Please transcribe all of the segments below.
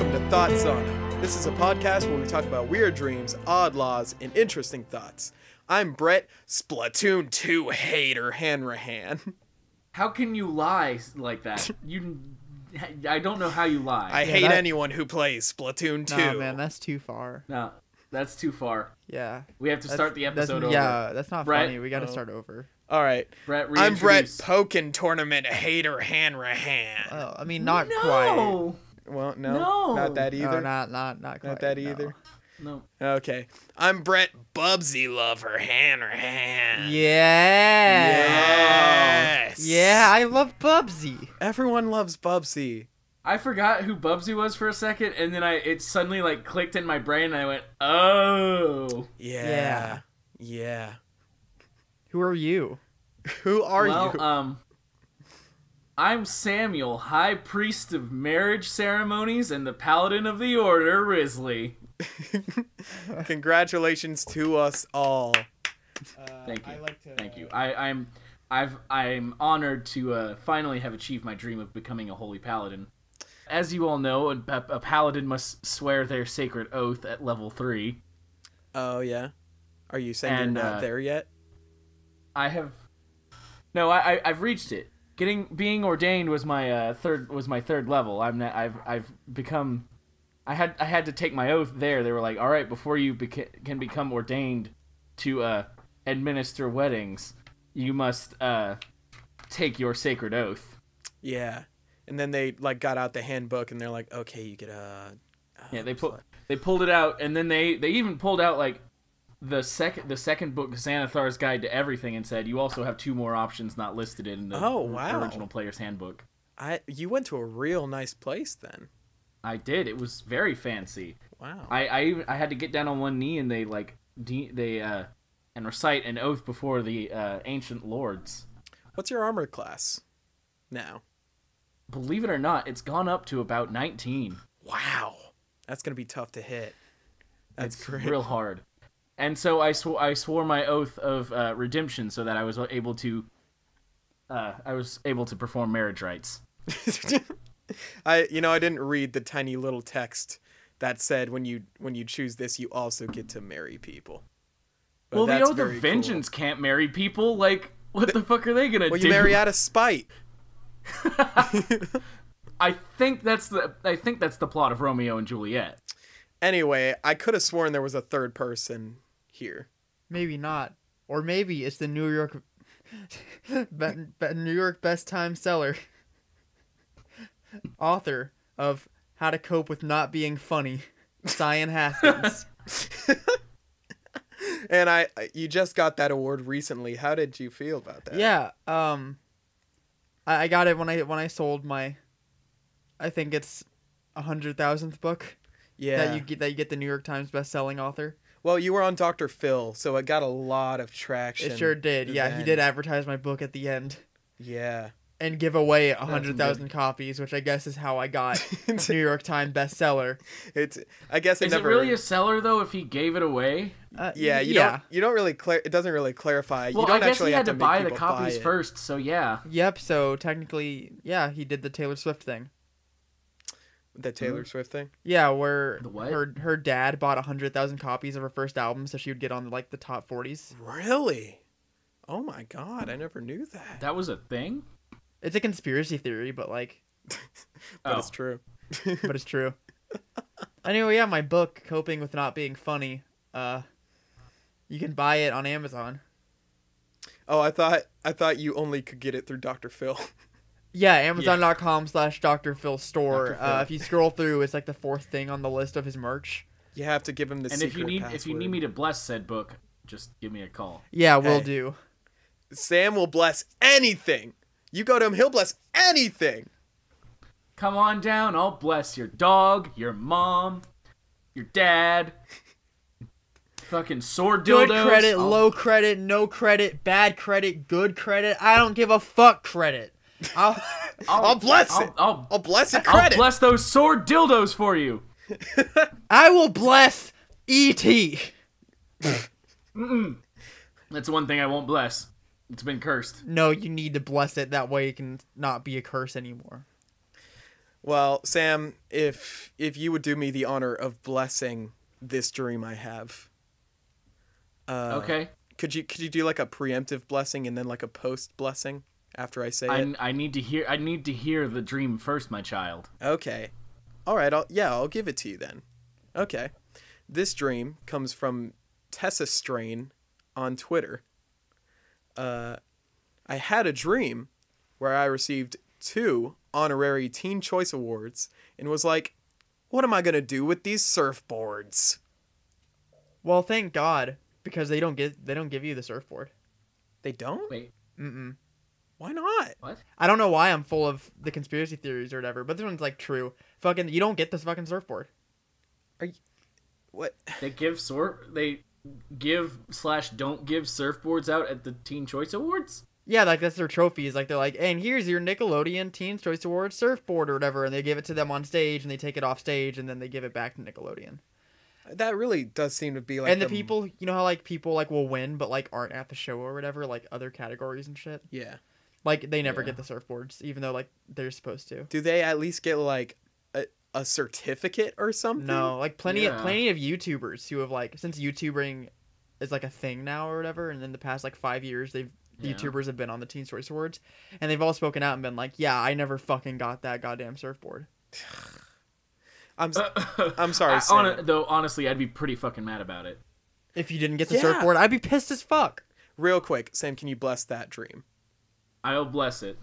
welcome to Thought Sauna. This is a podcast where we talk about weird dreams, odd laws, and interesting thoughts. I'm Brett, Splatoon 2 hater Hanrahan. How can you lie like that? You, I don't know how you lie. I Yeah, hate that- anyone who plays Splatoon 2. Nah, man, that's too far. no, that's too far. Yeah. We have to That's- start the that's- episode over. Yeah, that's not Brett? funny. We got to Oh. start over. All right. Brett, I'm Brett, reintroduce. Pokkén Tournament hater Hanrahan. Well, I mean, not quite. No, well, no, no. not that either. No, either. not not not quite. not that no. either. no. Okay. I'm Brett, Bubsy Lover Hanrahan. Yeah. Yes. Yeah, I love Bubsy. Everyone loves Bubsy. I forgot who Bubsy was for a second, and then I it suddenly like clicked in my brain, and I went, "Oh, Yeah. Yeah. Who are you? Who are well, you? um." I'm Samuel, High Priest of Marriage Ceremonies and the Paladin of the Order, Risley. Congratulations to us all. Thank you. I like to- Thank you. I, I'm I've I'm honored to uh, finally have achieved my dream of becoming a holy paladin. As you all know, a, a paladin must swear their sacred oath at level three. Oh yeah. Are you saying And, you're not uh, there yet? I have no, I, I I've reached it. Getting being ordained was my uh, third was my third level. I'm not, I've I've become. I had I had to take my oath there. They were like, all right, before you beca- can become ordained to uh, administer weddings, you must uh, take your sacred oath. Yeah. And then they like got out the handbook and they're like, okay, you get uh Yeah, they put they pulled it out, and then they they even pulled out like the second the second book, Xanathar's Guide to Everything, and said you also have two more options not listed in the Oh, wow. original player's handbook. I you went to a real nice place then. I did. It was very fancy. Wow. I I even I had to get down on one knee and they like de- they uh and recite an oath before the uh, ancient lords. What's your armor class now? Believe it or not, it's gone up to about 19. Wow. That's gonna be tough to hit. That's real hard. And so I swore I swore my oath of uh, redemption so that I was able to uh, I was able to perform marriage rites. I you know I didn't read the tiny little text that said when you when you choose this you also get to marry people. But well, the oath of cool. vengeance can't marry people. Like, what the fuck are they gonna Well, do? Well, you marry out of spite. I think that's the I think that's the plot of Romeo and Juliet. Anyway, I could have sworn there was a third person here. Maybe not. Or maybe it's the New York be- be- New York best time seller author of How to Cope with Not Being Funny, Cyan Haskins. And I you just got that award recently. How did you feel about that? yeah, um I, I got it when I when I sold my I think it's a hundred thousandth book Yeah. that you get that you get the New York Times best selling author. Well, you were on Dr. Phil, so it got a lot of traction. It sure did. Yeah, he did advertise my book at the end Yeah. and give away a some hundred good- thousand copies, which I guess is how I got New York Times bestseller. It's I guess it Is never it really a seller though if he gave it away? Uh, Yeah, you yeah. don't you don't really clar- it doesn't really clarify. Well, you don't I guess actually he have had to, make buy the people copies buy first, so yeah. Yep. So technically, yeah, he did the Taylor Swift thing. The Taylor Swift thing. Yeah, where The what? her her dad bought a hundred thousand copies of her first album, so she would get on like the top forties. Really? Oh my god, I never knew that. That was a thing? It's a conspiracy theory, but like, But Oh. it's true. but it's true. anyway, yeah, my book, coping with not being funny. Uh, you can buy it on Amazon. Oh, I thought I thought you only could get it through Dr. Phil. Yeah, Amazon.com slash Dr. Phil store. Dr. Phil. Uh, if you scroll through, it's like the fourth thing on the list of his merch. You have to give him the and secret if you need password. if you need me to bless said book, just give me a call. Yeah, we will Hey. do. Sam will bless anything. You go to him, he'll bless anything. Come on down, I'll bless your dog, your mom, your dad. Fucking sword Good credit, I'll- low credit, no credit, bad credit, good credit. I don't give a fuck credit. I'll, I'll bless I'll, it. I'll, I'll bless it I'll bless those sword dildos for you. I will bless E.T. That's one thing I won't bless. It's been cursed. No, you need to bless it. That way it can not be a curse anymore. Well, Sam, if if you would do me the honor of blessing this dream I have. Uh, okay. Could you could you do like a preemptive blessing and then like a post blessing after I say it? I, I need to hear I need to hear the dream first, my child. Okay. All right. I'll, yeah, I'll give it to you then. Okay. This dream comes from Tessa Strain on Twitter. Uh, I had a dream where I received two honorary Teen Choice Awards and was like, what am I going to do with these surfboards? Well, thank God because they don't get they don't give you the surfboard. They don't? Wait, Mm-mm. Why not? what? I don't know why I'm full of the conspiracy theories or whatever, but this one's like true. Fucking, you don't get this fucking surfboard. Are you? what? They give sort they give slash don't give surfboards out at the Teen Choice Awards? Yeah, like that's their trophies. Like they're like, and here's your Nickelodeon Teen's Choice Awards surfboard or whatever, and they give it to them on stage, and they take it off stage, and then they give it back to Nickelodeon. That really does seem to be like and the people, you know how like people like will win, but like aren't at the show or whatever, like other categories and shit. Yeah. Like they never Yeah. get the surfboards, even though like they're supposed to. Do they at least get like a, a certificate or something? No, like plenty of plenty of YouTubers who have like since YouTubing is like a thing now or whatever, and in the past like five years they've Yeah. YouTubers have been on the Teen Choice Awards, and they've all spoken out and been like, "Yeah, I never fucking got that goddamn surfboard." I'm s- I'm sorry, I- Sam. hon- though honestly, I'd be pretty fucking mad about it. If you didn't get the Yeah. surfboard, I'd be pissed as fuck. Real quick, Sam, can you bless that dream? I'll bless it.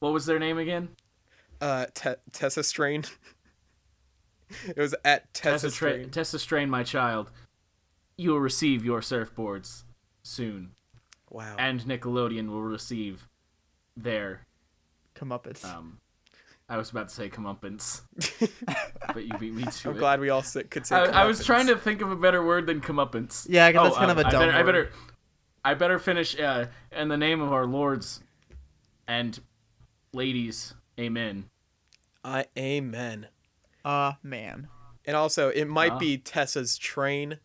What was their name again? Uh, Te- Tessa Strain. it was at Tessa, Tessa, Tra- Strain. Tessa Strain, my child. You will receive your surfboards soon, Wow. and Nickelodeon will receive their. Come up, it's Um, I was about to say comeuppance, but you beat me to I'm it. glad we all sit, could say. I, I was trying to think of a better word than comeuppance. Yeah, 'cause that's Oh, kind um, of a dumb better, I better, I better finish uh, in the name of our lords and ladies. Amen. I amen. uh man. And also, it might Ah. be Tessa's train,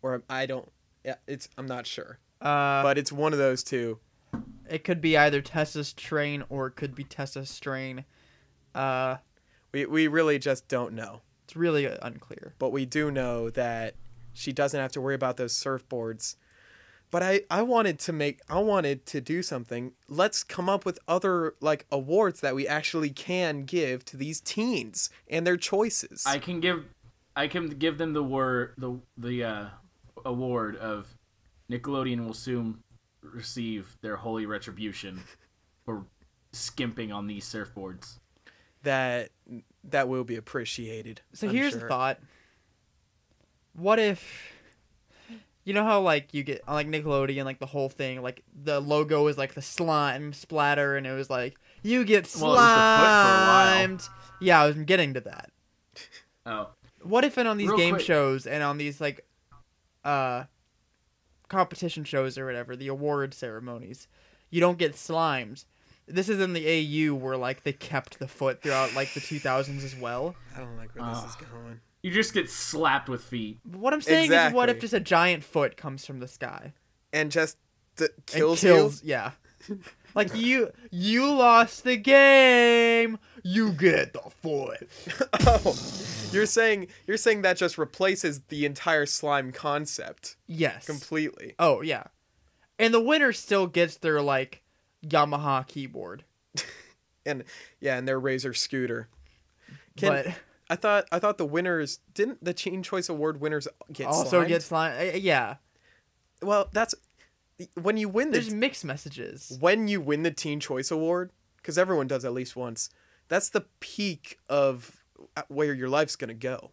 or I don't. Yeah, it's. I'm not sure, Uh, but it's one of those two. it could be either Tessa's train or it could be Tessa's strain. Uh, We we really just don't know, it's really unclear. but we do know that she doesn't have to worry about those surfboards. But I, I wanted to make I wanted to do something. Let's come up with other like awards that we actually can give to these teens and their choices. I can give, I can give them the word the the uh, award of Nickelodeon will soon receive their holy retribution for skimping on these surfboards. that that will be appreciated. So I'm here's sure. the thought. What if you know how like you get like Nickelodeon like the whole thing like the logo is like the slime splatter and it was like you get Well, it was the foot for a while. slimed. Yeah, I was getting to that. Oh, What if and on these Real game quick. shows and on these like uh competition shows or whatever, the award ceremonies, you don't get slimed. This is in the AU where like they kept the foot throughout like the 2000s as well. I don't like where this is Ah. going. You just get slapped with feet. What I'm saying is, what if just a giant foot comes from the sky And just d- and kills, kills? Yeah, like you, you lost the game. You get the foot. you. oh, you're saying you're saying that just replaces the entire slime concept Yes. completely. Oh yeah, and the winner still gets their like Yamaha keyboard, And yeah, and their Razor scooter. Can, but I thought I thought the winners didn't the Teen Choice Award winners get also slimed? get slime. uh, Yeah, well. That's when you win the there's mixed messages. when you win the Teen Choice Award, because everyone does at least once. That's the peak of uh, where your life's gonna go.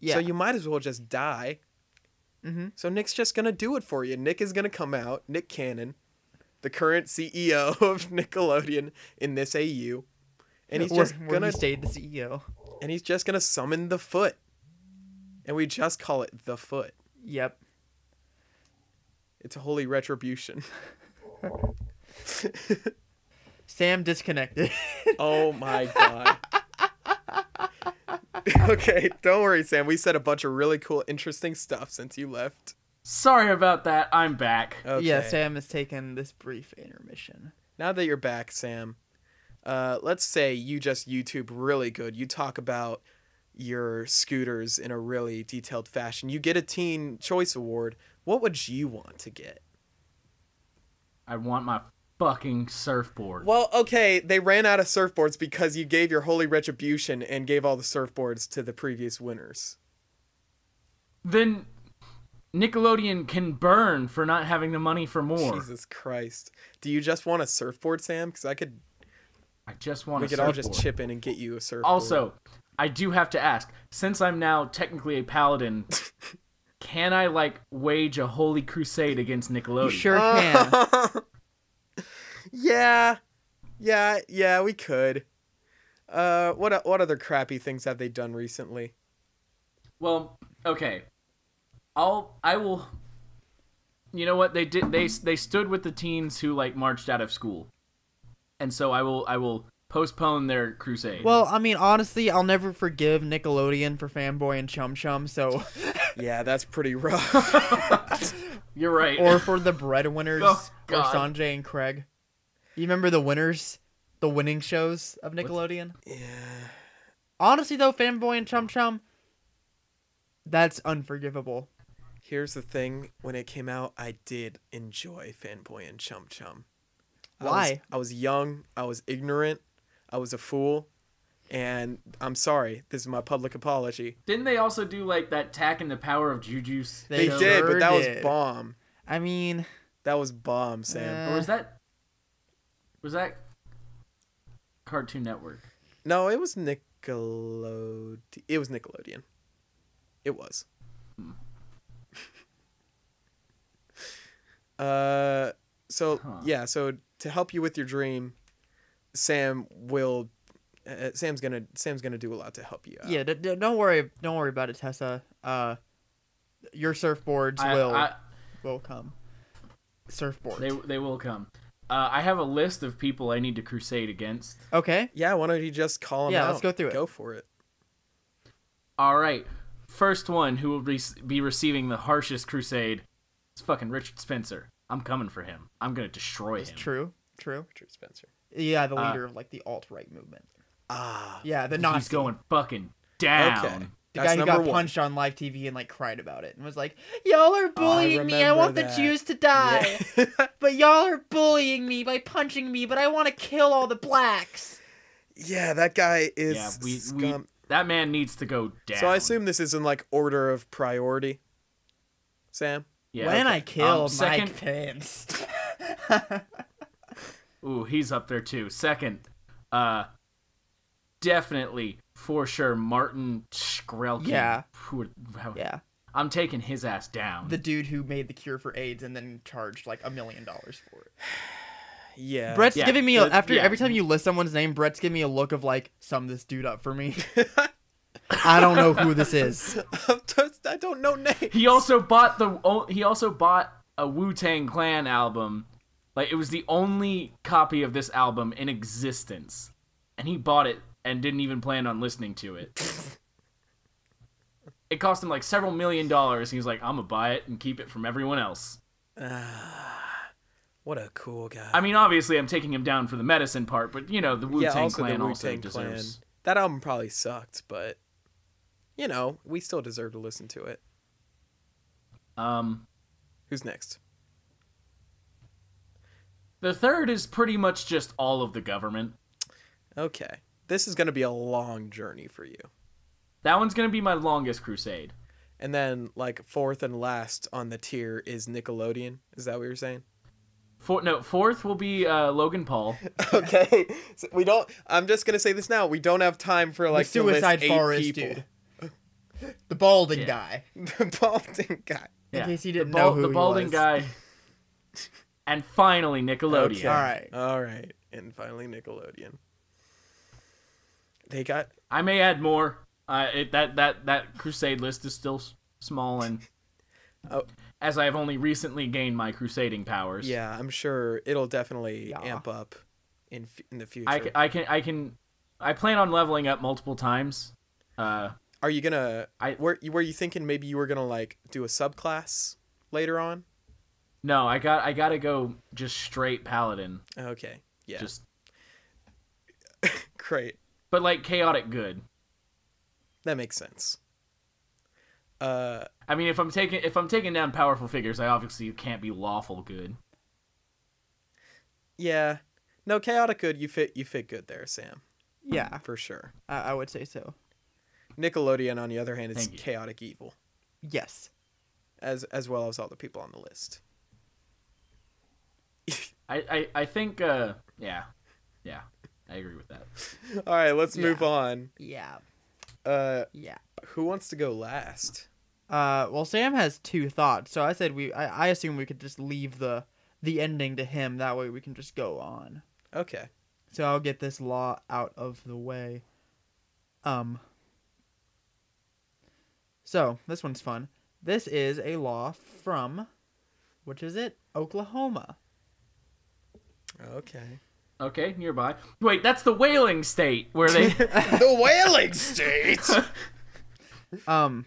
Yeah. So you might as well just die. Mhm. So Nick's just gonna do it for you. Nick is gonna come out. Nick Cannon, the current CEO of Nickelodeon in this AU, and he's just gonna he stayed the CEO. And he's just gonna summon the foot, and we just call it the foot. Yep. It's a holy retribution. Sam disconnected. Oh my god. okay, don't worry, Sam. We said a bunch of really cool, interesting stuff since you left. Sorry about that. I'm back. Okay. Yeah, Sam has taken this brief intermission. Now that you're back, Sam, Uh, let's say you just YouTube really good. You talk about your scooters in a really detailed fashion. You get a Teen Choice Award. What would you want to get? I want my fucking surfboard. Well, okay, they ran out of surfboards because you gave your holy retribution and gave all the surfboards to the previous winners. Then Nickelodeon can burn for not having the money for more. Jesus Christ. Do you just want a surfboard, Sam? Because I could, I just want to. we could all just chip in and get you a surfboard. Also, I do have to ask, since I'm now technically a paladin, can I like wage a holy crusade against Nickelodeon? You sure can. yeah, yeah, yeah. We could. Uh, what what other crappy things have they done recently? Well, okay. I'll I will You know what? They did they they stood with the teens who like marched out of school. And so I will I will postpone their crusade. Well, I mean, honestly, I'll never forgive Nickelodeon for Fanboy and Chum Chum, so Yeah, that's pretty rough. You're right. or for the breadwinners Oh, or Sanjay and Craig. You remember the winners, the winning shows of Nickelodeon? yeah. Honestly, though, Fanboy and Chum Chum, that's unforgivable. Here's the thing: when it came out, I did enjoy Fanboy and Chum Chum. I Why? was, I was young. I was ignorant. I was a fool. And I'm sorry. This is my public apology. Didn't they also do like that Tak and the power of Juju's? They They sure did, but that was bomb. I mean, That was bomb, Sam. Eh. Or was that was that Cartoon Network? No, it was Nickelodeon. It was Nickelodeon. It was. uh, so Huh. yeah, so to help you with your dream, Sam will. Uh, Sam's gonna Sam's gonna do a lot to help you out. yeah, d- d- don't worry, don't worry about it, Tessa. Uh, your surfboards I- will I- will come. Surfboards. they they will come. Uh, I have a list of people I need to crusade against. okay. Yeah, why don't you just call him Yeah, out? let's go through it. Go for it. All right, first one who will re- be receiving the harshest crusade is fucking Richard Spencer. I'm coming for him. I'm gonna destroy him. True. True. true. Spencer. Yeah, the Uh, leader of like the alt right movement. Ah, Yeah, the Nazi. He's going fucking down. okay. the That's guy who got one. punched on live TV and like cried about it and was like, "Y'all are bullying me. I want that. the Jews to die, Yeah. but y'all are bullying me by punching me. But I want to kill all the blacks." yeah, that guy is Yeah, we, we that man needs to go down. So I assume this is in like order of priority. Sam. Yeah. when I Um, kill second, Mike Pence. Ooh, he's up there too. Second, uh, definitely for sure Martin Shkreli. Yeah. Who, how, yeah, I'm taking his ass down. the dude who made the cure for AIDS and then charged like a million dollars for it. Yeah. Brett's yeah, giving me a, after yeah. every time you list someone's name, Brett's giving me a look of like, sum this dude up for me. I don't know who this is. I'm just- I don't know names. he also bought the. He also bought a Wu Tang Clan album. Like it was the only copy of this album in existence, and he bought it and didn't even plan on listening to it. it cost him like several million dollars. He was like, "I'm gonna buy it and keep it from everyone else." What a cool guy. I mean, obviously, I'm taking him down for the medicine part, but you know, the Wu Tang also Clan the also Wu-Tang Clan. deserves. That album probably sucked, but you know, we still deserve to listen to it. Um, Who's next? the third is pretty much just all of the government. Okay. This is going to be a long journey for you. That one's gonna be my longest crusade. And then like fourth and last on the tier is Nickelodeon. Is that what you're saying? For, no, fourth will be uh, Logan Paul. okay. So we don't I'm just going to say this now. We don't have time for like the to list Suicide eight Forest people. dude. The balding Yeah. guy. the balding guy. In case he didn't the know who the he balding was. guy. And finally, Nickelodeon. Okay. All right. All right. And finally Nickelodeon. They got I may add more. Uh, it, that that that crusade list is still s- small, and Oh. as I have only recently gained my crusading powers, Yeah, I'm sure it'll definitely Yeah. amp up in f- in the future. I, I can I can I plan on leveling up multiple times. Uh, Are you gonna? I- were were you thinking maybe you were gonna like do a subclass later on? no, I got I gotta go just straight paladin. Okay, yeah. Just Great. but like chaotic good. That makes sense. Uh, I mean, if I'm taking if I'm taking down powerful figures, I obviously can't be lawful good. yeah. No, chaotic good. You fit. You fit good there, Sam, Yeah, for sure. I, I would say so. Nickelodeon, on the other hand, is chaotic evil, Yes. as as well as all the people on the list. I I, I think uh yeah yeah I agree with that. All right, let's Yeah. move on. Yeah. Uh, Yeah. who wants to go last? Uh, well, Sam has two thoughts, so I said we. I, I assume we could just leave the the ending to him. That way we can just go on. Okay. So I'll get this law out of the way. Um. So this one's fun. This is a law from, which is it? Oklahoma. Okay. Okay, nearby. Wait, that's the whaling state where they. the whaling state. Um,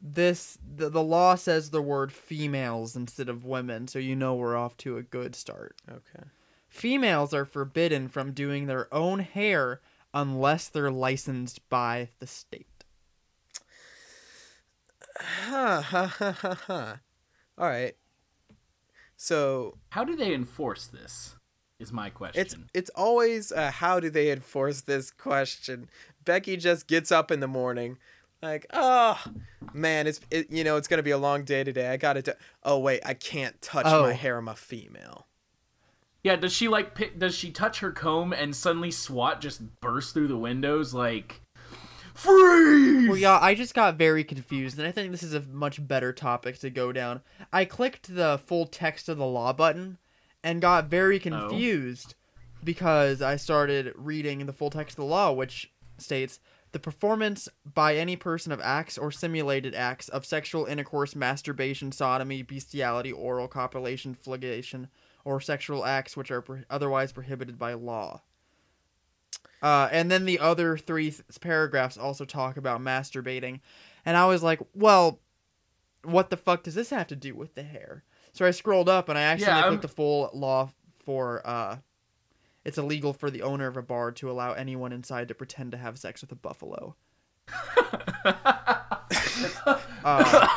this the, the law says the word females instead of women, so you know we're off to a good start. okay. Females are forbidden from doing their own hair unless they're licensed by the state. Ha ha ha ha ha. All right. So How do they enforce this? Is my question. it's it's always uh, how do they enforce this question? Becky just gets up in the morning, like, oh man, it's it, you know it's gonna be a long day today. I gotta do. Oh wait, I can't touch Oh. my hair. I'm a female. yeah, does she like pick? Does she touch her comb and suddenly SWAT just bursts through the windows like freeze? Well, yeah, I just got very confused, and I think this is a much better topic to go down. I clicked the full text of the law button and got very oh. confused because I started reading the full text of the law, which states the performance by any person of acts or simulated acts of sexual intercourse, masturbation, sodomy, bestiality, oral copulation, flagellation, or sexual acts which are pro- otherwise prohibited by law. Uh, and then the other three th- paragraphs also talk about masturbating. And I was like, well, what the fuck does this have to do with the hair? So I scrolled up and I actually Yeah, I'm- the full law for uh, it's illegal for the owner of a bar to allow anyone inside to pretend to have sex with a buffalo. uh,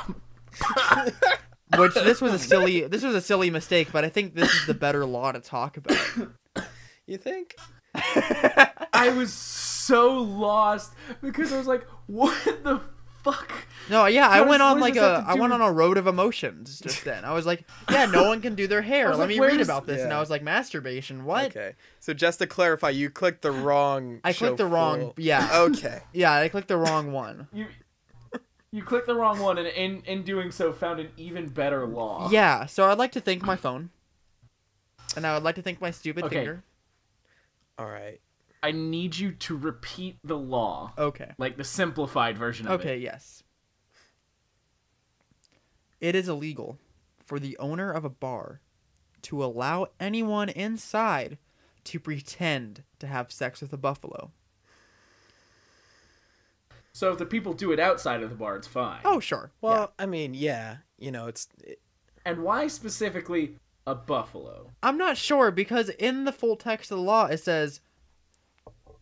which this was a silly this was a silly mistake, but I think this is the better law to talk about. You think? I was so lost because I was like, what the fuck? No, yeah, I What went does- on like does this a have to I do went with- on a road of emotions just then. I was like, yeah, no one can do their hair. Let like, me read does- about this. And I was like, masturbation. What? Okay. So just to clarify, you clicked the wrong. I show clicked the wrong. full- Yeah, Okay. yeah, I clicked the wrong one. You you clicked the wrong one, and in in doing so, found an even better law. Yeah, so I'd like to thank my phone, and I would like to thank my stupid Okay. finger. All right. I need you to repeat the law, Okay. like the simplified version of Okay. it. Okay, yes. It is illegal for the owner of a bar to allow anyone inside to pretend to have sex with a buffalo. So if the people do it outside of the bar, it's fine. Oh, sure. Well, I mean, yeah. You know, it's it, And why specifically a buffalo? I'm not sure because in the full text of the law it says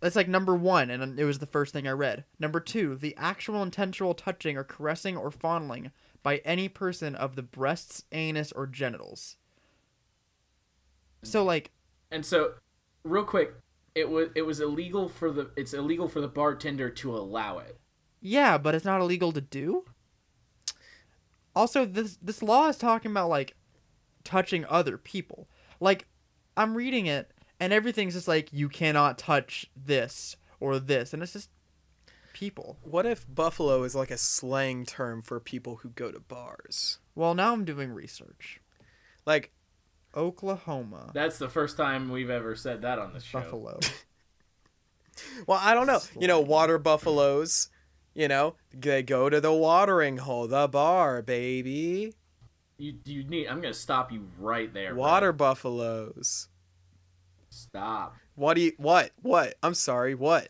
it's like number one, and it was the first thing I read. Number two, the actual intentional touching or caressing or fondling by any person of the breasts, anus, or genitals. So like, And so, real quick, it was it was illegal for the it's illegal for the bartender to allow it. yeah, but it's not illegal to do. Also, this this law is talking about like touching other people. Like, I'm reading it, and everything's just like you cannot touch this or this, and it's just people. what if buffalo is like a slang term for people who go to bars? Well, now I'm doing research. Like, Oklahoma That's the first time we've ever said that on the show. buffalo. well, I don't know. You know, water buffaloes. You know, they go to the watering hole, the bar, baby. You you need. I'm gonna stop you right there. bro. Water buffaloes. Stop. What do you? What? What? I'm sorry. What?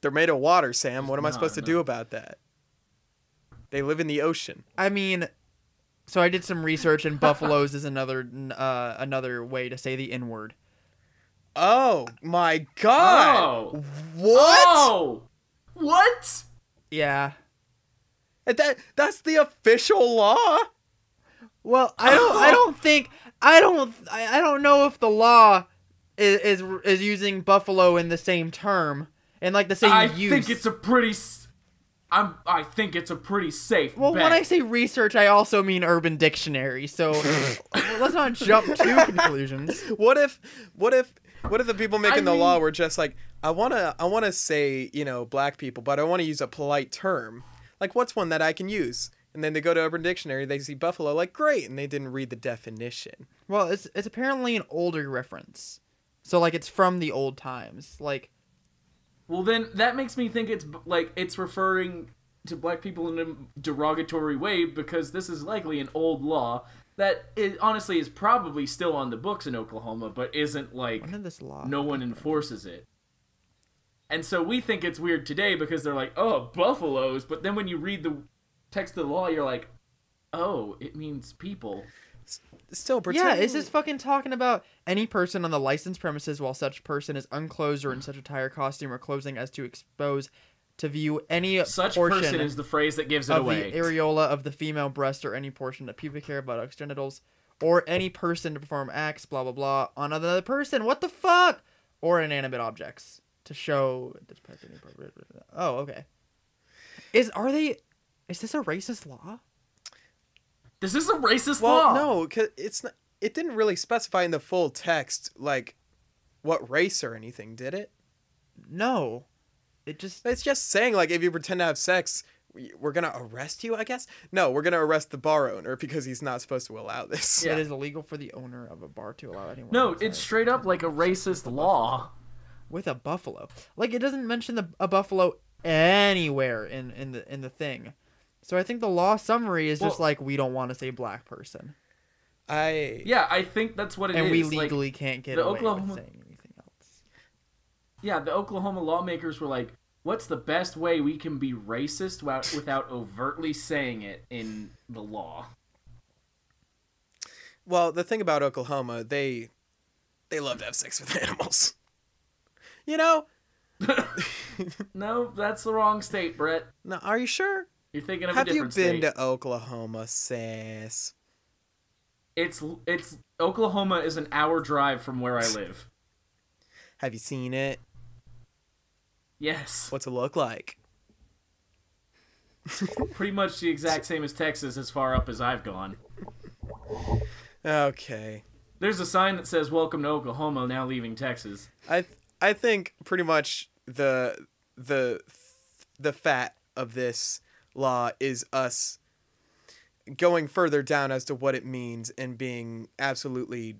They're made of water, Sam. What am I No, supposed to do about that? They live in the ocean. I mean, so I did some research, and buffaloes is another uh, another way to say the N word. Oh my god! Oh. What? Oh. What? Yeah. That that's the official law. Well, I don't. I don't think. I don't. I, I don't know if the law is, is is using buffalo in the same term and like the same I use. think it's a pretty. s- I'm. I think it's a pretty safe. well, bet. when I say research, I also mean Urban Dictionary. So let's not jump to conclusions. What if what if what if the people making the mean- law were just like I want to I want to say, you know, black people, but I want to use a polite term. Like what's one that I can use? And then they go to Urban Dictionary, they see buffalo like great, and they didn't read the definition. Well, it's it's apparently an older reference. So like it's from the old times. Like Well, then that makes me think it's like it's referring to black people in a derogatory way because this is likely an old law that is, honestly is probably still on the books in Oklahoma, but isn't like this law? no one enforces it. And so we think it's weird today because they're like, oh, buffaloes. But then when you read the text of the law, you're like, oh, it means people. Still pretending... Yeah, pretend. is this fucking talking about any person on the licensed premises while such person is unclothed or in such attire, costume, or clothing as to expose to view any Such portion person is the phrase that gives it of away. the areola of the female breast or any portion of pubic hair, buttocks, genitals, or any person to perform acts, blah blah blah, on another person. What the fuck? Or inanimate objects to show. Oh, okay. Is are they? Is this a racist law? this is a racist Well, law. no, cuz it's not it didn't really specify in the full text like what race or anything, did it? No. It just It's just saying like if you pretend to have sex, we- we're going to arrest you, I guess. No, we're going to arrest the bar owner because he's not supposed to allow this. Yeah. it is illegal for the owner of a bar to allow anyone. No, outside it's straight up like a racist law. with a buffalo. Like it doesn't mention the a buffalo anywhere in in the in the thing. So I think the law summary is just like we don't want to say black person, I Yeah, I think that's what it is. and we Like, legally can't get the away Oklahoma- with saying anything else. yeah, the Oklahoma lawmakers were like, "What's the best way we can be racist without, without overtly saying it in the law?" Well, the thing about Oklahoma, they they love to have sex with animals. You know? No, that's the wrong state, Brett. No, are you sure? You're thinking of Have a you been state. to Oklahoma, sis? It's it's Oklahoma is an hour drive from where I live. Have you seen it? Yes, What's it look like? pretty much the exact same as Texas, as far up as I've gone. Okay. There's a sign that says "Welcome to Oklahoma, now leaving Texas." I th- I think pretty much the the the fat of this law is us going further down as to what it means and being absolutely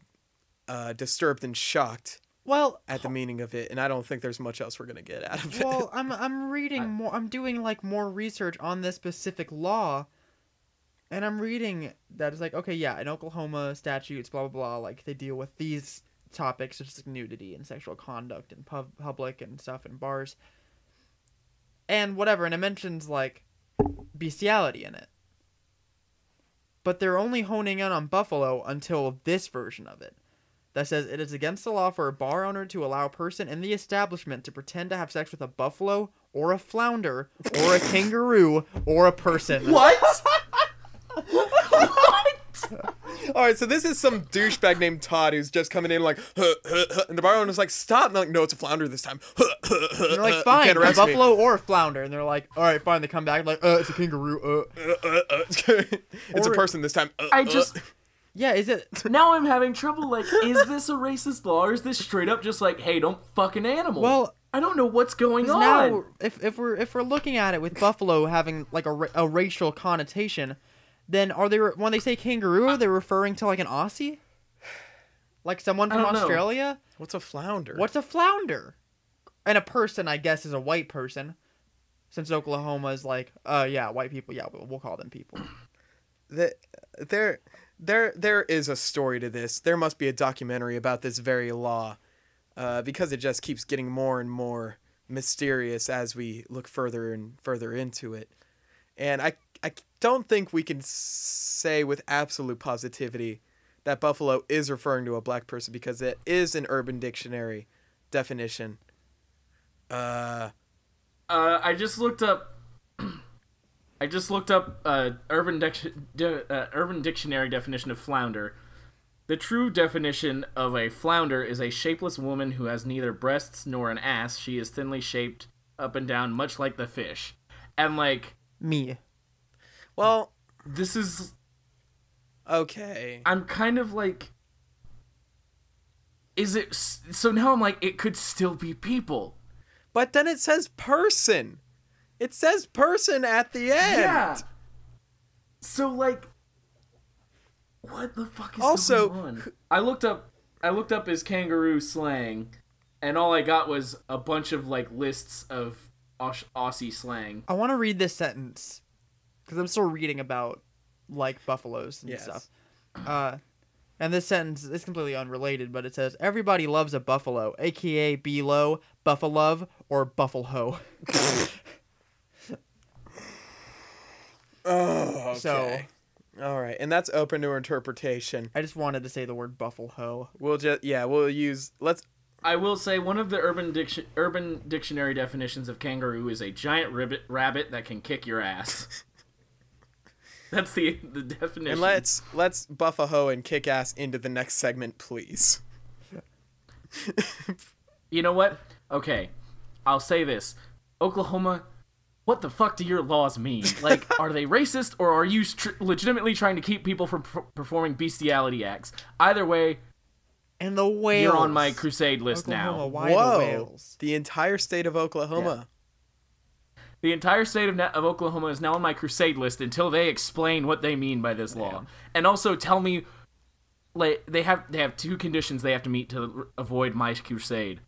uh, disturbed and shocked Well, at the meaning of it, and I don't think there's much else we're gonna get out of it. well, I'm I'm reading more. I'm doing like more research on this specific law, and I'm reading that it's like okay, yeah, in Oklahoma statutes, blah blah blah, like they deal with these topics such as nudity and sexual conduct and pub public and stuff in bars, and whatever, and it mentions like bestiality in it. But they're only honing in on buffalo until this version of it that says it is against the law for a bar owner to allow a person in the establishment to pretend to have sex with a buffalo or a flounder or a kangaroo or a person. What? All right, so this is some douchebag named Todd who's just coming in like, huh, huh, huh, and the bar owner's like, stop! And they're like, no, it's a flounder this time. Huh, huh, huh, And they're like, fine, a arrest me." buffalo or a flounder. And they're like, all right, fine. They come back like, uh, it's a kangaroo. Uh. Uh, uh, uh. it's a person this time. Uh, I uh. just Yeah, is it? now I'm having trouble. Like, is this a racist law or is this straight up just like, hey, don't fuck an animal? Well, I don't know what's going on. now if if we're if we're looking at it with buffalo having like a, ra- a racial connotation, then are they re- when they say kangaroo, are they're referring to like an Aussie, like someone from don't know. Australia. What's a flounder? What's a flounder? And a person, I guess, is a white person. Since Oklahoma is like, uh, yeah, white people, yeah, we'll, we'll call them people. the, there there there is a story to this. There must be a documentary about this very law, uh, because it just keeps getting more and more mysterious as we look further and further into it. And I I don't think we can say with absolute positivity that buffalo is referring to a black person because it is an Urban Dictionary definition. Uh, Uh, I just looked up. I just looked up uh, urban Dic- di- uh, urban dictionary definition of flounder. The true definition of a flounder is a shapeless woman who has neither breasts nor an ass. She is thinly shaped up and down, much like the fish. And like Me. Well, this is, okay. I'm kind of like, is it? So now I'm like, it could still be people. But then it says person. It says person at the end. Yeah. So like, what the fuck is Also, going on? I looked up, I looked up his kangaroo slang, and all I got was a bunch of like lists of Aus- Aussie slang. I want to read this sentence because I'm still reading about like buffaloes and Yes. stuff. Uh, and this sentence is completely unrelated, but it says everybody loves a buffalo, aka B-Lo, Buffalove, or Buffalo. Oh, okay. So- all right, and that's open to interpretation. I just wanted to say the word buffalo. We'll just yeah, we'll use let's I will say one of the urban diction urban dictionary definitions of kangaroo is a giant ribbit rabbit that can kick your ass. That's the the definition. and let's let's buff a hoe and kick ass into the next segment, please. You know what? Okay, I'll say this: Oklahoma, what the fuck do your laws mean? Like, are they racist or are you str- legitimately trying to keep people from per- performing bestiality acts? Either way, And the whales. you're on my crusade list Oklahoma, now. Why Whoa, the whales? the entire state of Oklahoma. The entire state of, of Oklahoma is now on my crusade list until they explain what they mean by this law, and also tell me. Like they have they have two conditions they have to meet to r- avoid my crusade.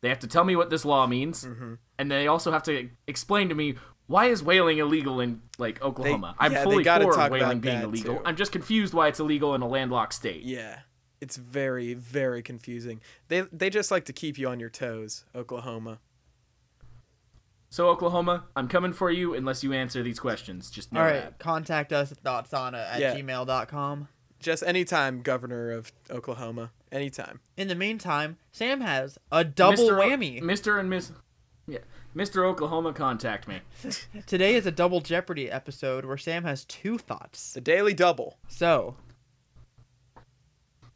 They have to tell me what this law means, Mm-hmm. and they also have to explain to me why is whaling illegal in like Oklahoma. I'm yeah, fully for whaling being illegal. too. I'm just confused why it's illegal in a landlocked state. Yeah. It's very very confusing. They they just like to keep you on your toes, Oklahoma. So Oklahoma, I'm coming for you unless you answer these questions. Just know All right, that. contact us at thoughtsauna at Yeah. gmail.com. Just anytime, governor of Oklahoma. Anytime. In the meantime, Sam has a double Mr. O- whammy. Mr. and Miss Yeah. Mr. Oklahoma contact me. Today is a double Jeopardy episode where Sam has two thoughts. The Daily Double. So,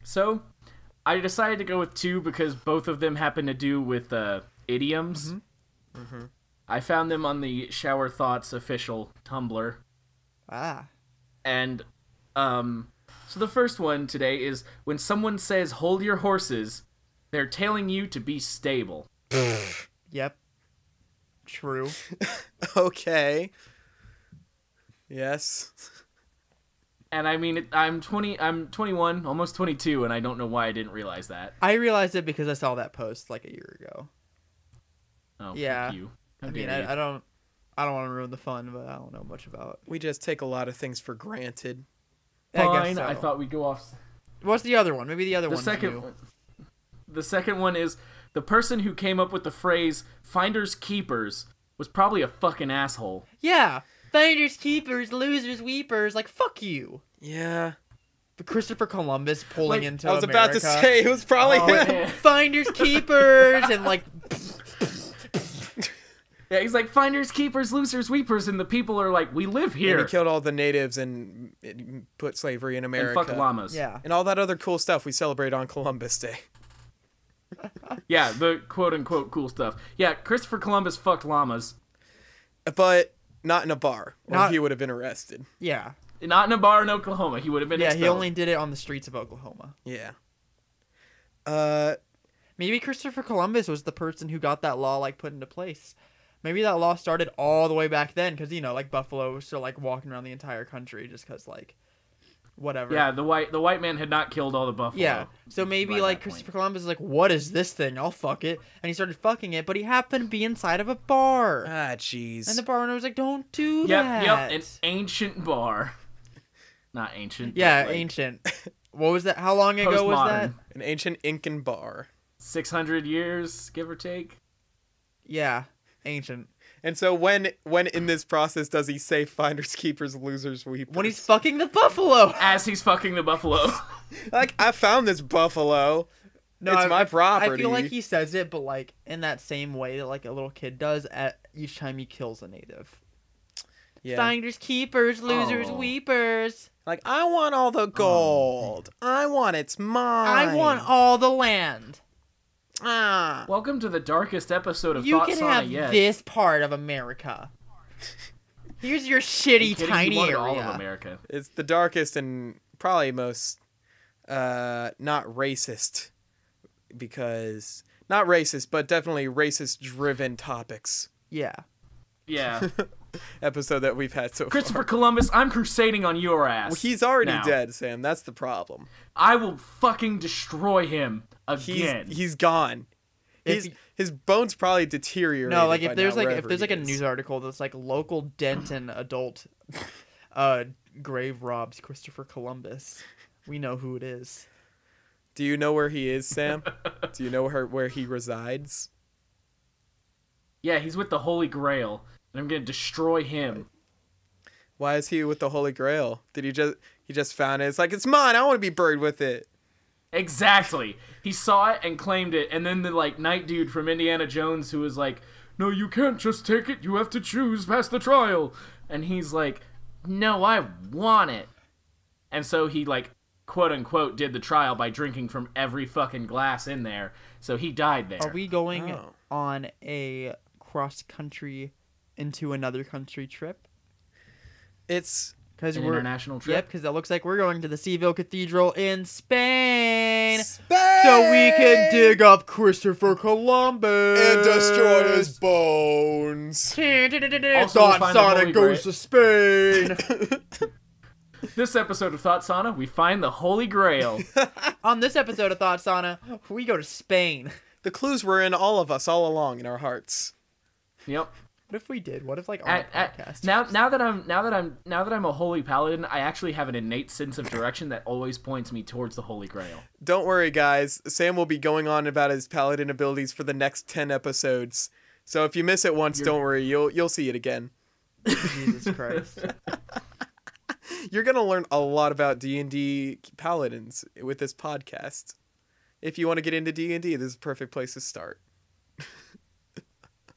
So, I decided to go with two because both of them happen to do with uh, idioms. I found them on the Shower Thoughts official Tumblr, ah, and um, so the first one today is when someone says "hold your horses," they're telling you to be stable. yep. True. Okay. Yes. And I mean, I'm 20, I'm 21, almost 22, and I don't know why I didn't realize that. I realized it because I saw that post like a year ago. Oh, Yeah. fuck you. How I mean. I, I don't, I don't want to ruin the fun, but I don't know much about. It. We just take a lot of things for granted. I Fine. guess I thought we'd go off. What's the other one? Maybe the other The one. second, one- the second one is the person who came up with the phrase "finders keepers" was probably a fucking asshole. Yeah. Finders, keepers, losers, weepers. Like fuck you. Yeah. But Christopher Columbus pulling Like, into I was America. about to say it was probably Oh, him. man. Finders, keepers, and like Yeah, he's like finders, keepers, losers, weepers, and the people are like, "We live And here." he killed all the natives and and put slavery in and America. fuck llamas. yeah. And all that other cool stuff we celebrate on Columbus Day. yeah, the quote unquote cool stuff. Yeah, Christopher Columbus fucked llamas. But not in a bar, or Not- he would have been arrested. Yeah. Not in a bar in Oklahoma. He would have been. Yeah, he only did it on the streets of Oklahoma. Yeah. Uh, Maybe Christopher Columbus was the person who got that law like put into place. Maybe that law started all the way back then because you know like Buffalo was still like walking around the entire country just because like whatever. Yeah, the white the white man had not killed all the buffalo. Yeah. So maybe like that point. Christopher Columbus is like, what is this thing? I'll fuck it. And he started fucking it, but he happened to be inside of a bar. ah, jeez. and the bar owner was like, don't do Yep, that. yep, yep. an ancient bar. Not ancient. yeah, like, ancient. What was that? How long ago was that? An ancient Incan bar. 600 years, give or take. Yeah, ancient. And so when when in this process does he say finders keepers losers weepers? When he's fucking the buffalo. As he's fucking the buffalo. like I found this buffalo. No, it's I- my property. I feel like he says it, but like in that same way that like a little kid does at each time he kills a native. yeah. Finders keepers, losers Oh. weepers. Like I want all the oh. gold. I want it's mine. I want all the land. Ah. Welcome to the darkest episode of You Thought can Sauna have yet. this part of America. Here's your shitty Kidding, tiny he wanted area. all of America. It's the darkest and probably most uh not racist because not racist, but definitely racist driven topics Yeah. Yeah. episode that we've had so Christopher far. Columbus, I'm crusading on your ass. Well, he's already now. dead, Sam. That's the problem. I will fucking destroy him He's again. he's gone. If He's, he- his bones probably deteriorate. No, like if there's now, like if there's like a is. news article that's like local Denton adult uh grave robs Christopher Columbus. We know who it is. Do you know where he is, Sam? Do you know where where he resides? yeah, he's with the Holy Grail, and I'm gonna destroy him. Why is he with the Holy Grail? Did he just he just found it? It's like it's mine. I want to be buried with it. Exactly. He saw it and claimed it, and then the like knight dude from Indiana Jones who was like, "No, you can't just take it. You have to choose past the trial." And he's like, "No, I want it." And so he like quote unquote did the trial by drinking from every fucking glass in there. So he died there. Are we going Oh. on a cross country into another country trip? It's Because we're international trip? Yep, because it looks like we're going to the Seville Cathedral in Spain, Spain! so we can dig up Christopher Columbus and destroy his bones. Also, Thought find the Holy Sonic goes to Spain. This episode of Thought Sauna, we find the Holy Grail. On this episode of Thought Sauna, we go to Spain. the clues were in all of us all along in our hearts. yep. What if we did? What if like on At, a at, podcast? now, now that I'm now that I'm now that I'm a holy paladin, I actually have an innate sense of direction that always points me towards the Holy Grail. Don't worry, guys. Sam will be going on about his paladin abilities for the next ten episodes. So if you miss it once, don't worry. You'll you'll see it again. Jesus Christ. You're gonna learn a lot about D and D paladins with this podcast. If you want to get into D and D, this is a perfect place to start.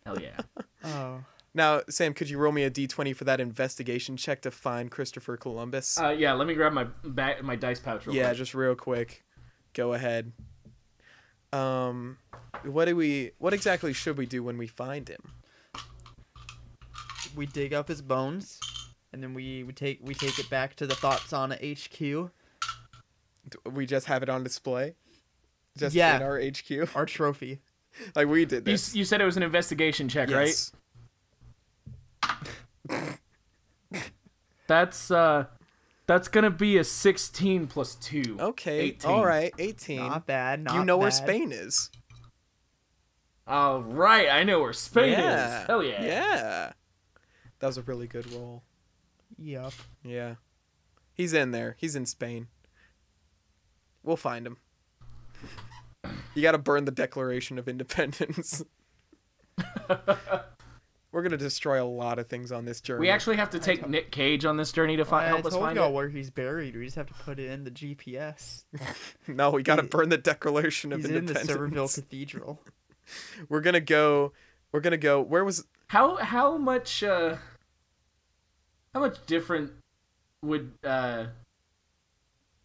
Hell yeah! Oh. Now, Sam, could you roll me a D20 for that investigation check to find Christopher Columbus? Uh, yeah, let me grab my ba- my dice pouch. Real yeah, quick. just real quick. Go ahead. Um, what do we? What exactly should we do when we find him? We dig up his bones, and then we, we take we take it back to the Thought Sauna HQ. Do we just have it on display? Just Yeah. in our HQ, Our trophy. like we did You, this. s- you said it was an investigation check, yes. right? That's uh, that's gonna be a sixteen plus two. Okay. 18. All right. 18. Not bad. Not you know where. Spain is. All right, I know where Spain yeah. is. Hell yeah! Yeah. That was a really good roll. Yep. Yeah. He's in there. He's in Spain. We'll find him. You got to burn the Declaration of Independence. We're going to destroy a lot of things on this journey. We actually have to take Nick Cage on this journey to find I help us find y'all where he's buried. We just have to put it in the GPS. No, we got to He- burn the Declaration of He's in the Independence. Cathedral. We're going to go we're going to go where was How how much uh how much different would uh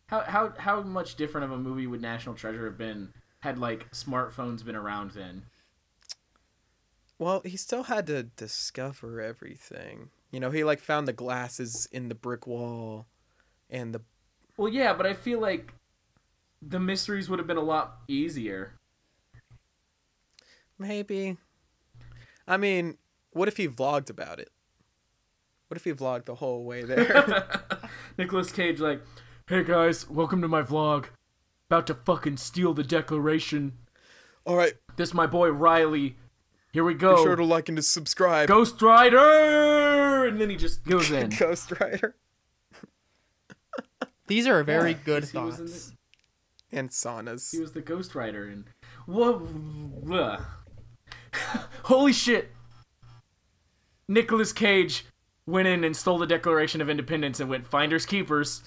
how how how much different of a movie would National Treasure have been had like smartphones been around then? Well, he still had to discover everything. You know, he like found the glasses in the brick wall and the Well, yeah, but I feel like the mysteries would have been a lot easier. maybe I mean, what if he vlogged about it? What if he vlogged the whole way there? Nicolas Cage like, "Hey guys, welcome to my vlog. About to fucking steal the Declaration. All right, This my boy Riley. Here we go. be sure to like and to subscribe. Ghost Rider!" And then he just goes in. Ghost Rider These are very Yeah, good he was in thoughts. and saunas. He was the Ghost Rider, and whoa, holy shit! Nicolas Cage went in and stole the Declaration of Independence and went finders keepers.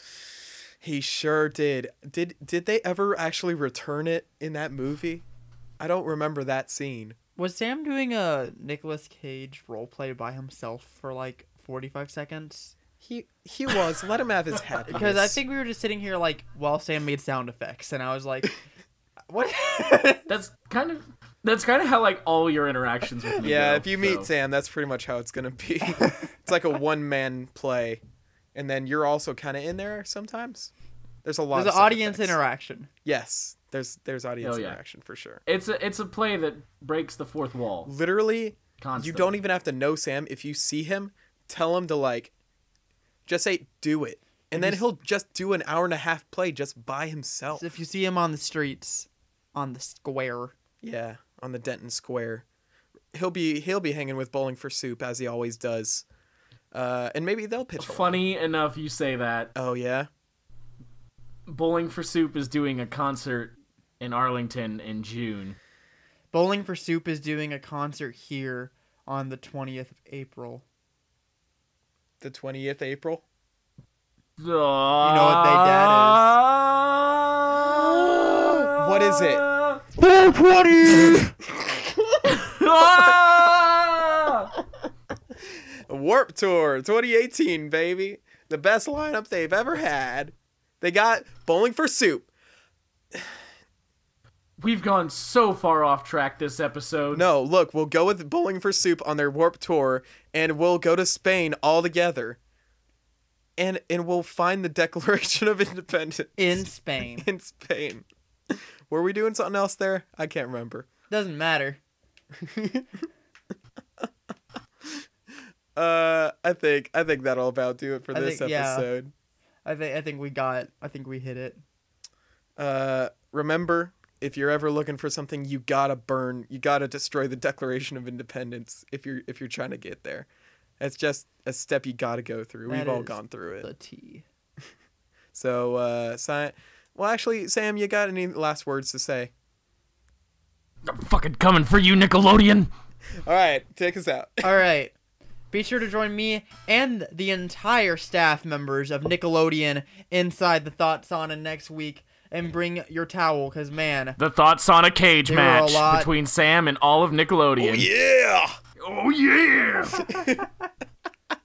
He sure did. Did did they ever actually return it in that movie? I don't remember that scene. Was Sam doing a Nicolas Cage role play by himself for like 45 seconds? He he was. Let him have his happiness. Because I think we were just sitting here like while Sam made sound effects, and I was like, "What?" That's kind of that's kind of how like all your interactions with me. Yeah, go, if you meet. Sam, that's pretty much how it's gonna be. it's like a one man play, and then you're also kind of in there sometimes. There's a lot. There's of an audience effects. interaction. Yes, there's there's audience Oh, yeah. interaction for sure. it's a it's a play that breaks the fourth wall. Literally, you don't even have to know Sam. If you see him, tell him to like, just say do it, and then he'll just do an hour and a half play just by himself. So if you see him on the streets, on the square, Yeah, on the Denton Square. He'll be he'll be hanging with Bowling for Soup as he always does. Uh, and maybe they'll pitch. along. Funny enough, you say that. Oh yeah. Bowling for Soup is doing a concert in Arlington in June. Bowling for Soup is doing a concert here on the 20th of April. The twentieth April. You know what they dad is. What is it? Warp Tour 2018, baby. The best lineup they've ever had. They got Bowling for Soup. We've gone so far off track this episode. No, look, we'll go with Bowling for Soup on their Warp Tour, and we'll go to Spain all together. And and we'll find the Declaration of Independence In Spain. in Spain. Were we doing something else there? I can't remember. Doesn't matter. Uh, I think I think that'll about do it for I this think- yeah. episode. I think I think we got I think we hit it. Uh, remember, if you're ever looking for something, you gotta burn, you gotta destroy the Declaration of Independence. If you're if you're trying to get there, it's just a step you gotta go through. That We've all gone through it. The T. So, uh, si- well, actually, Sam, you got any last words to say? I'm fucking coming for you, Nickelodeon. All right, take us out. All right. Be sure to join me and the entire staff members of Nickelodeon inside the Thought Sauna next week and bring your towel because, man, The Thought Sauna Cage There were a match lot- between Sam and all of Nickelodeon. Oh, yeah. Oh yeah!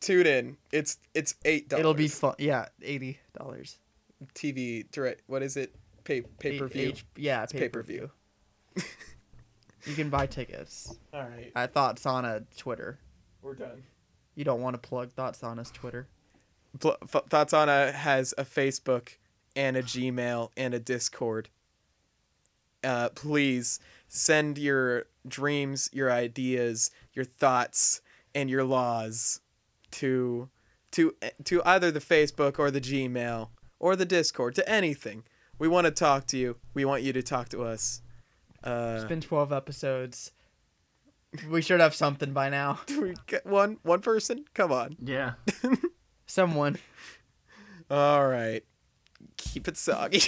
Tune in. It's it's eight dollars. it'll be fun. Yeah, $80. TV direct. What is it? Pay pay per view. H- yeah, It's pay-per-view. pay-per-view. you can buy tickets All right, at Thought Sauna Twitter. we're done. You don't want to plug Thought Sauna's Twitter. Pl- F- Thought Sauna has a Facebook and a Gmail and a Discord. Uh, please send your dreams, your ideas, your thoughts, and your laws to to to either the Facebook or the Gmail or the Discord to anything. We want to talk to you. We want you to talk to us. Uh, It's been 12 episodes. We should have something by now. do we get one one person? Come on. yeah. Someone All right. Keep it soggy.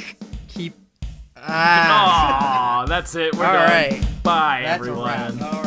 keep. Ah. Aw, that's it. We're All done. right. Bye, That's everyone. wrap. All